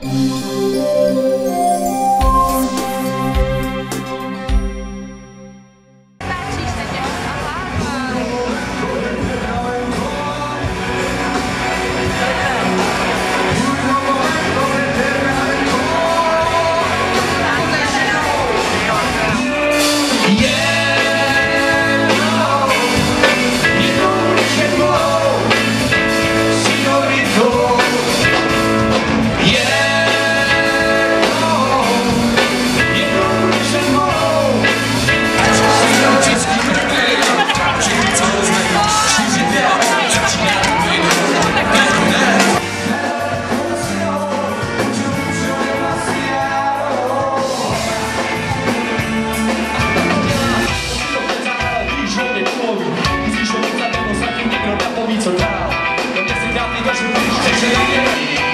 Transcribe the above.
Música robi co dał To nie sygnał widoczny, że się nie